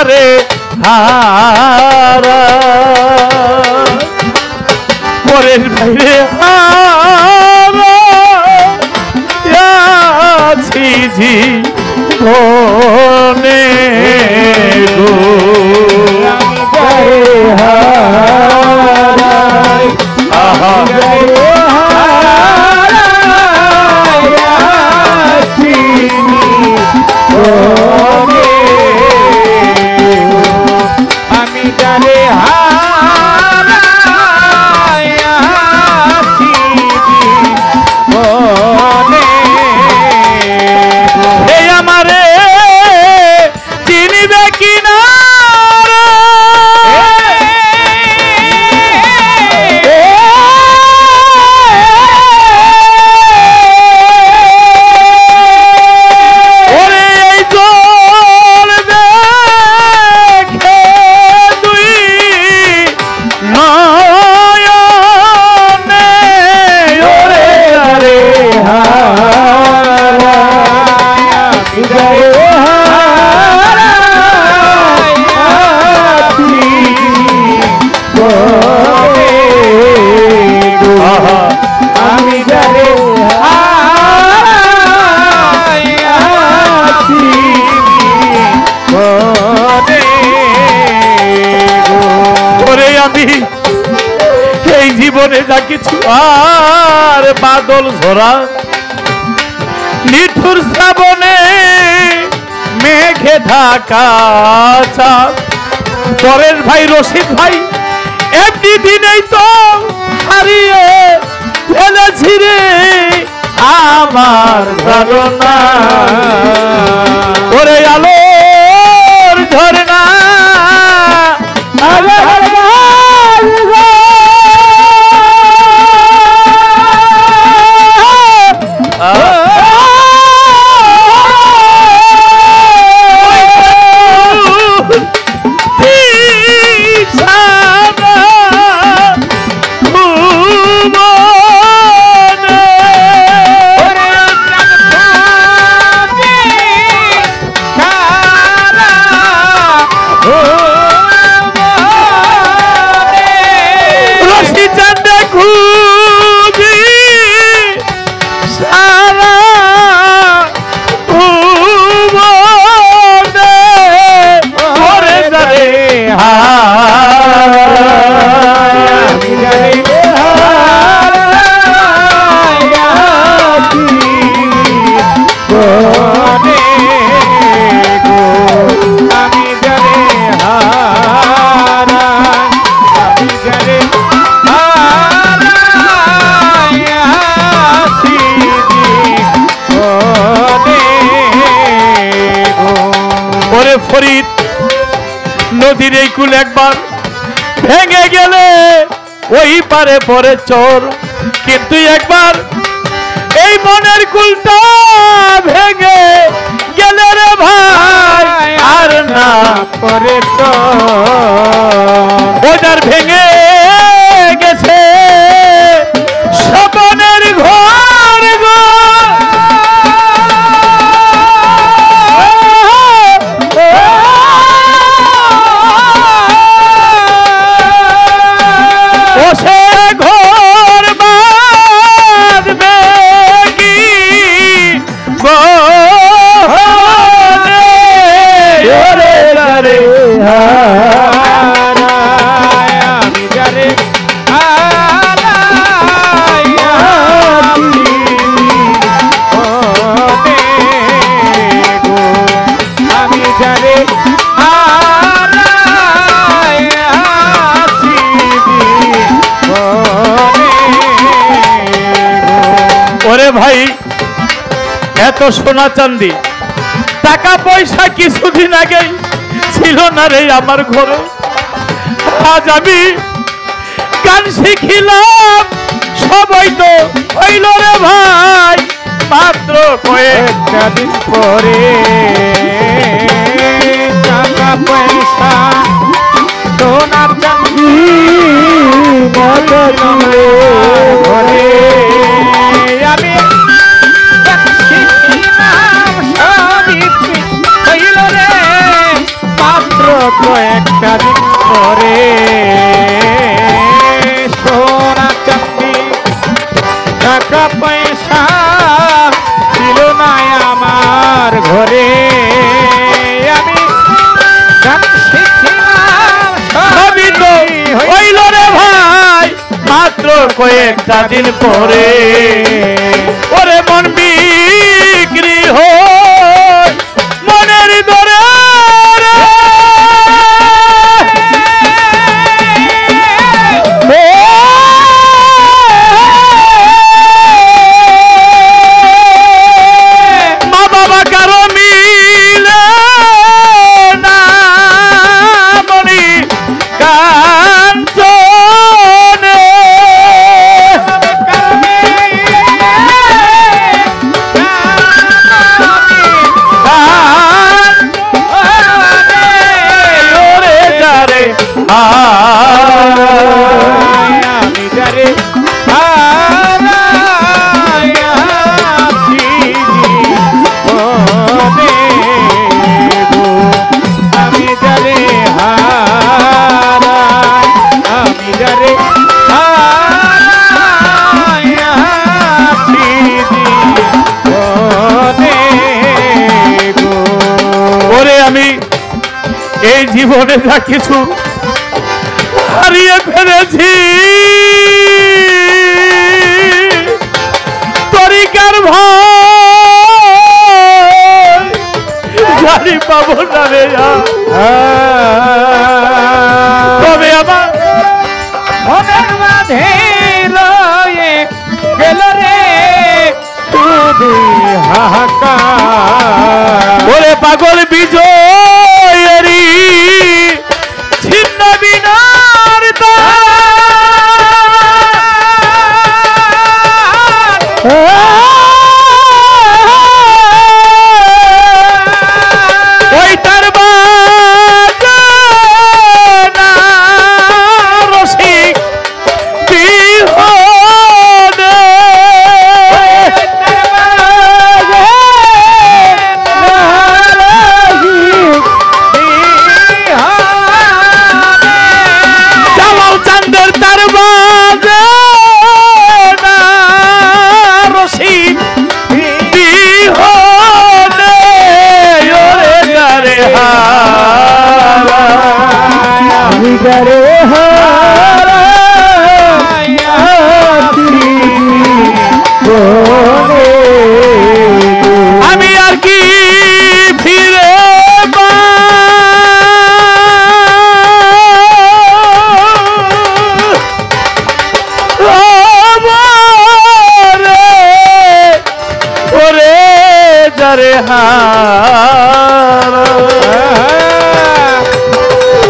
যারে হারা আমি এই জীবনে যা কিছু আর বাদল ঝরা। নিঠুর শ্রাবণে মেঘে ঢাকা পরের ভাই, রশিদ ভাই, এমনি দিনেই তো হারিয়ে ফেলেছি রে আমার ধারণা ওরে আলোর ঝরনা ফরিদ নদীর এই কুল একবার ভেঙে গেলে ওই পারে পরে চোর। কিন্তু একবার গোহরে ওরে সোনা চান্দি টাকা পয়সা কিছুদিন আগে ছিল না রে আমার ঘরে। আজ আমি গান শিখিলাম, সবাই তো হইল রে ভাই। মাত্র কয়েকটা দিন পরে কয়েকটা দিন পরে সোনা চান্দি টাকা পয়সা ছিল না আমার ঘরে। আমি হইল রে ভাই মাত্র কয়েকটা দিন পরে। ওরে মন বিক্রি হয় জীবনে যা কিছু হারিয়ে ফেলেছি তরিকার জানি পাবো না রে। তবে আমার গেল রে শুধু হাহাকার ওরে পাগল বিজয়েরি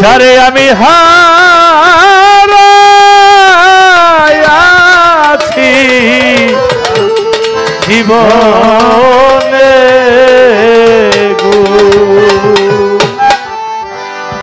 ধরে আমি হারাছি জীবনে।